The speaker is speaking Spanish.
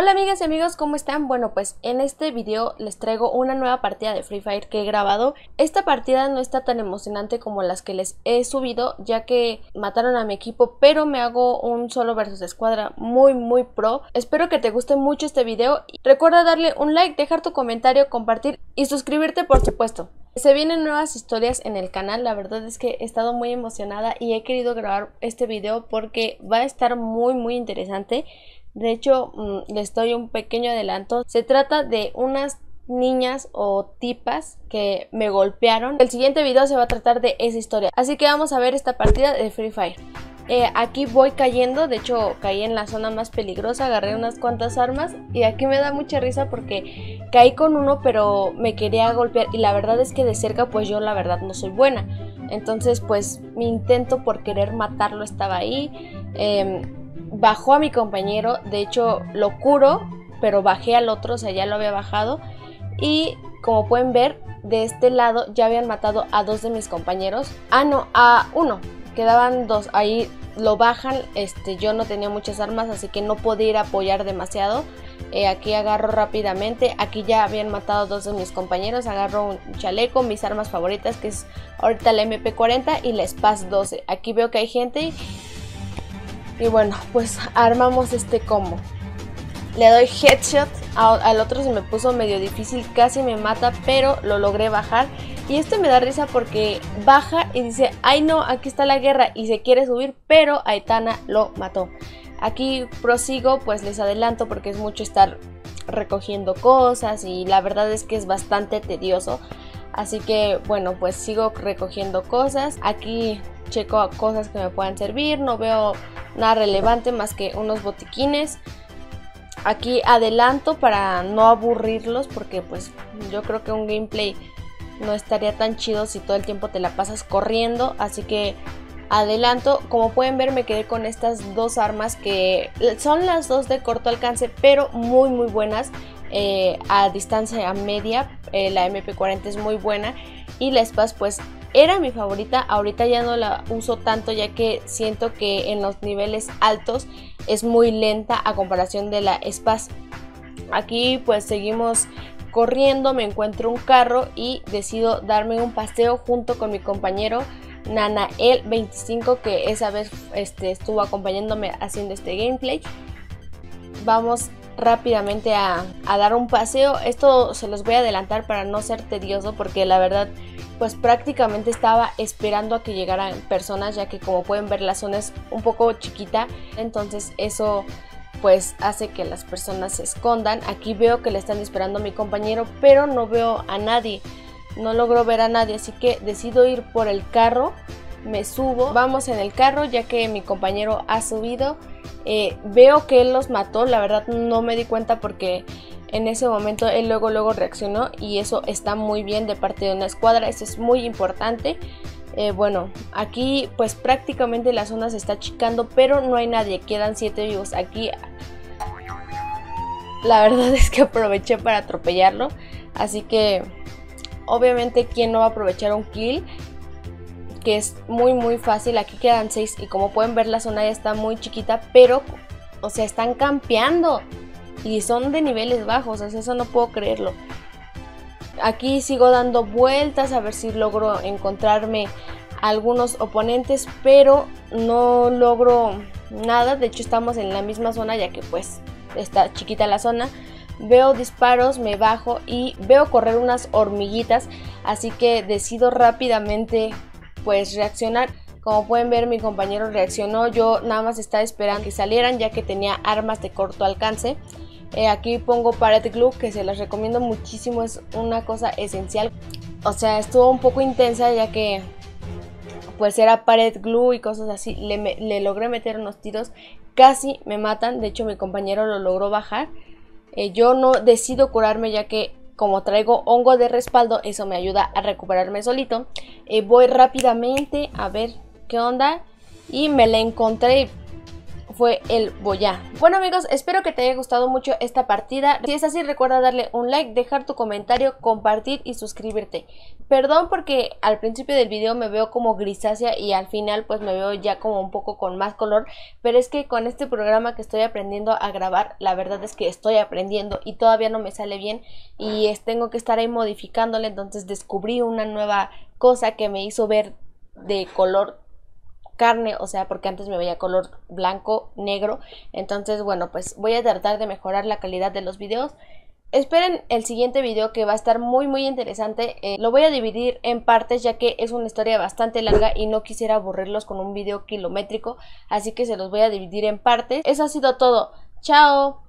Hola amigas y amigos, ¿cómo están? Bueno, pues en este video les traigo una nueva partida de Free Fire que he grabado. Esta partida no está tan emocionante como las que les he subido, ya que mataron a mi equipo, pero me hago un solo versus escuadra muy muy pro. Espero que te guste mucho este video. Recuerda darle un like, dejar tu comentario, compartir y suscribirte por supuesto. Se vienen nuevas historias en el canal, la verdad es que he estado muy emocionada y he querido grabar este video porque va a estar muy muy interesante. De hecho, mm, les doy un pequeño adelanto. Se trata de unas niñas o tipas que me golpearon. El siguiente video se va a tratar de esa historia. Así que vamos a ver esta partida de Free Fire. Eh, aquí voy cayendo, de hecho caí en la zona más peligrosa, agarré unas cuantas armas y aquí me da mucha risa porque caí con uno pero me quería golpear y la verdad es que de cerca pues yo la verdad no soy buena. Entonces pues mi intento por querer matarlo estaba ahí. Em, bajó a mi compañero, de hecho lo curo, pero bajé al otro, o sea, ya lo había bajado. Y como pueden ver, de este lado ya habían matado a dos de mis compañeros. Ah, no, a uno. Quedaban dos. Ahí lo bajan. Este, yo no tenía muchas armas, así que no podía ir a apoyar demasiado. Eh, aquí agarro rápidamente. Aquí ya habían matado dos de mis compañeros. Agarro un chaleco, mis armas favoritas, que es ahorita la MP40 y la SPAS 12. Aquí veo que hay gente y bueno, pues armamos este combo. Le doy headshot, al otro se me puso medio difícil, casi me mata, pero lo logré bajar. Y esto me da risa porque baja y dice, ay no, aquí está la guerra y se quiere subir, pero Aitana lo mató. Aquí prosigo, pues les adelanto porque es mucho estar recogiendo cosas y la verdad es que es bastante tedioso. Así que bueno, pues sigo recogiendo cosas. Aquí checo cosas que me puedan servir, no veo nada relevante más que unos botiquines. Aquí adelanto para no aburrirlos porque pues yo creo que un gameplay no estaría tan chido si todo el tiempo te la pasas corriendo. Así que adelanto. Como pueden ver me quedé con estas dos armas que son las dos de corto alcance pero muy muy buenas. Eh, a distancia media eh, la MP40 es muy buena y la SPAS pues era mi favorita, ahorita ya no la uso tanto ya que siento que en los niveles altos es muy lenta a comparación de la SPAS. Aquí pues seguimos corriendo, me encuentro un carro y decido darme un paseo junto con mi compañero Nanael 25 que esa vez este, estuvo acompañándome haciendo este gameplay. Vamos rápidamente a, dar un paseo. Esto se los voy a adelantar para no ser tedioso porque la verdad pues prácticamente estaba esperando a que llegaran personas ya que como pueden ver la zona es un poco chiquita. Entonces eso pues hace que las personas se escondan. Aquí veo que le están esperando a mi compañero pero no veo a nadie. No logro ver a nadie así que decido ir por el carro me subo vamos en el carro ya que mi compañero ha subido eh, veo que él los mató la verdad no me di cuenta porque en ese momento él luego luego reaccionó y eso está muy bien de parte de una escuadra, eso es muy importante. Eh, bueno, aquí pues prácticamente la zona se está achicando, pero no hay nadie, quedan 7 vivos. Aquí la verdad es que aproveché para atropellarlo, así que obviamente quién no va a aprovechar un kill, que es muy muy fácil, aquí quedan 6 y como pueden ver la zona ya está muy chiquita, pero o sea, están campeando y son de niveles bajos, eso no puedo creerlo. Aquí sigo dando vueltas a ver si logro encontrarme algunos oponentes, pero no logro nada. De hecho, estamos en la misma zona ya que pues está chiquita la zona. Veo disparos, me bajo y veo correr unas hormiguitas, así que decido rápidamente pues reaccionar. Como pueden ver mi compañero reaccionó, yo nada más estaba esperando que salieran ya que tenía armas de corto alcance. Eh, aquí pongo pared glue que se las recomiendo muchísimo, es una cosa esencial. O sea, estuvo un poco intensa ya que pues era pared glue y cosas así. Le, logré meter unos tiros, casi me matan. De hecho, mi compañero lo logró bajar. Eh, yo no decido curarme ya que como traigo hongo de respaldo, eso me ayuda a recuperarme solito. Eh, voy rápidamente a ver qué onda y me la encontré fue el Boya. Bueno amigos, espero que te haya gustado mucho esta partida. Si es así, recuerda darle un like, dejar tu comentario, compartir y suscribirte. Perdón porque al principio del video me veo como grisácea y al final pues me veo ya como un poco con más color, pero es que con este programa que estoy aprendiendo a grabar, la verdad es que estoy aprendiendo y todavía no me sale bien y es, tengo que estar ahí modificándole, entonces descubrí una nueva cosa que me hizo ver de color carne, o sea, porque antes me veía color blanco, negro. Entonces, bueno, pues voy a tratar de mejorar la calidad de los videos. Esperen el siguiente video que va a estar muy muy interesante. Eh, lo voy a dividir en partes ya que es una historia bastante larga y no quisiera aburrirlos con un video kilométrico. Así que se los voy a dividir en partes. Eso ha sido todo. Chao.